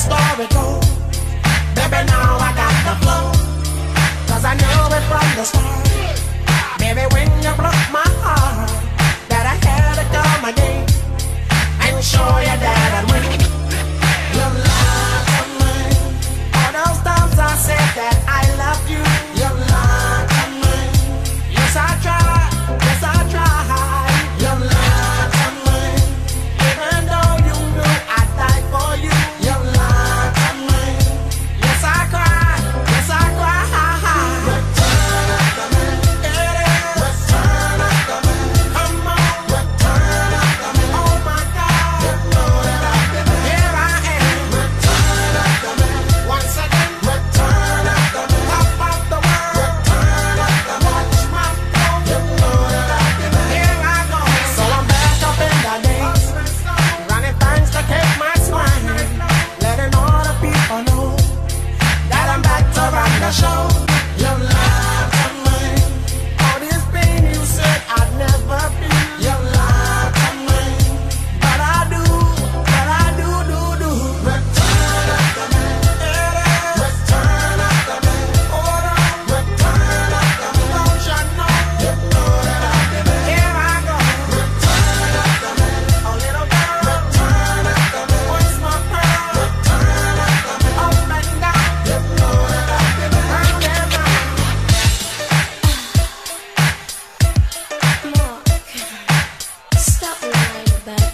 story goes. Baby, now I got the flow. Cause I know it from the start. Baby, when you broke my Show.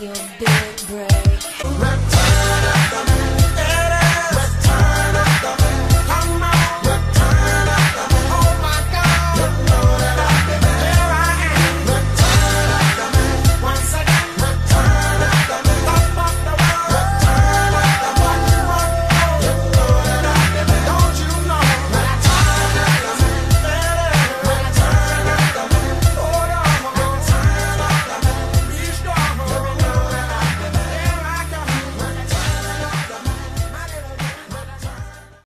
your big break.